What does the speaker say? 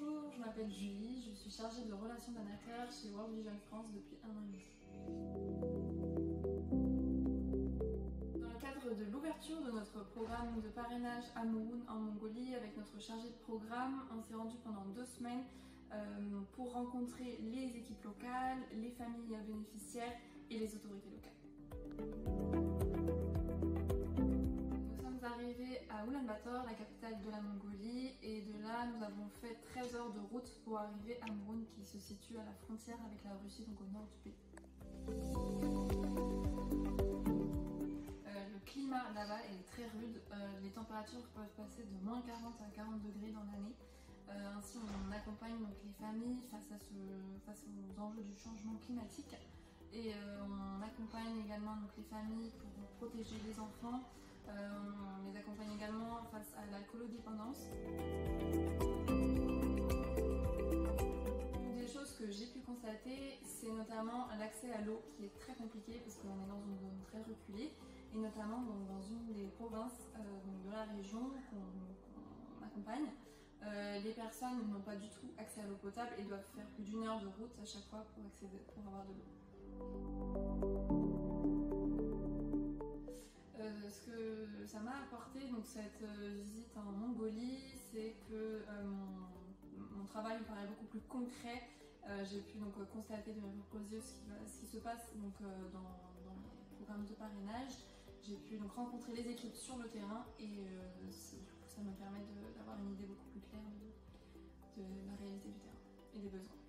Bonjour, je m'appelle Julie, je suis chargée de relations donateurs chez World Vision France depuis un an et demi. Dans le cadre de l'ouverture de notre programme de parrainage à Mouroun en Mongolie avec notre chargé de programme, on s'est rendu pendant deux semaines euh, pour rencontrer les équipes locales, les familles bénéficiaires et les autorités locales arrivé à Ulaanbaatar, la capitale de la Mongolie, et de là nous avons fait 13 heures de route pour arriver à Mouroun qui se situe à la frontière avec la Russie, donc au nord du pays. Euh, le climat là-bas est très rude, euh, les températures peuvent passer de moins 40 à 40 degrés dans l'année. Euh, ainsi on accompagne donc les familles face, à ce, face aux enjeux du changement climatique et on accompagne également donc, les familles pour protéger les enfants, on les accompagne également face à l'alcoolodépendance. Des l'accès à l'eau qui est très compliqué parce qu'on est dans une zone très reculée et notamment dans une des provinces euh, de la région qu'on accompagne. Euh, les personnes n'ont pas du tout accès à l'eau potable et doivent faire plus d'une heure de route à chaque fois pour, accéder, pour avoir de l'eau. Euh, ce que ça m'a apporté, donc cette visite en Mongolie, c'est que mon, travail me paraît beaucoup plus concret. J'ai pu donc constater de mes propres yeux ce qui, se passe donc, dans, le programme de parrainage. J'ai pu donc rencontrer les équipes sur le terrain et ça me permet d'avoir une idée beaucoup plus claire de la réalité du terrain et des besoins.